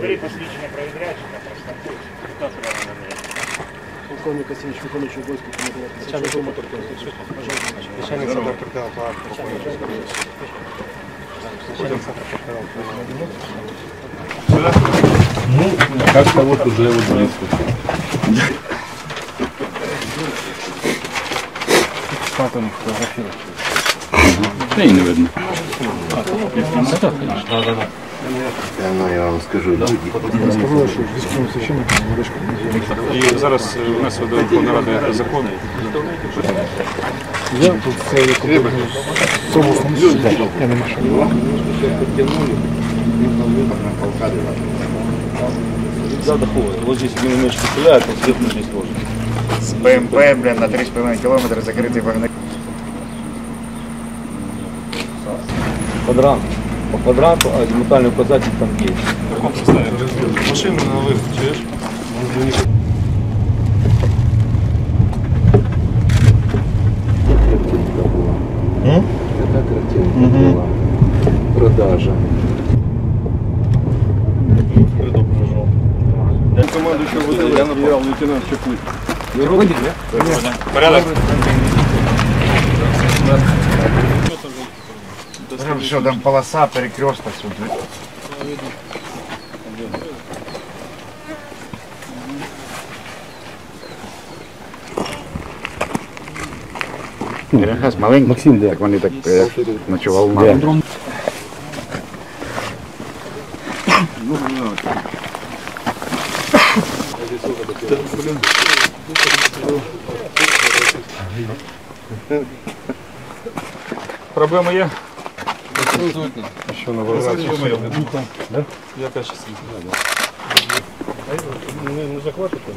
Бери посвідчення про відрядчика, проштампуй. Полковник Касевич, виконуючий обов'язки командира Касевича, моторки. Начальник сада торпеда палатки. Как-то вот уже вот близко. Потом фотографировать. Да и не видно. Ну, я вам скажу, люди. Сказали, що військовим священником Олешко. І зараз е, у нас до Верховної Ради закон. Я тут це як з обласним судом. Я не мешаю. Вот здесь минометчики стреляют, вот сверху здесь тоже. З БМП, блін, на 3,5 кілометри закритий вогневий. Квадрант. По квадранту, а метальный указатель там есть. В каком составе? Машину на выход, чуешь? Картинка була. Продажа. Командующий ВДВ, генерал-лейтенант Чапуй. Порядок. Що там полоса, перекресток тут. Якраз маленький. Максим, так вони так е, ночував мало. Проблема є? Що на вокзалі? Яка частина? Не захватити?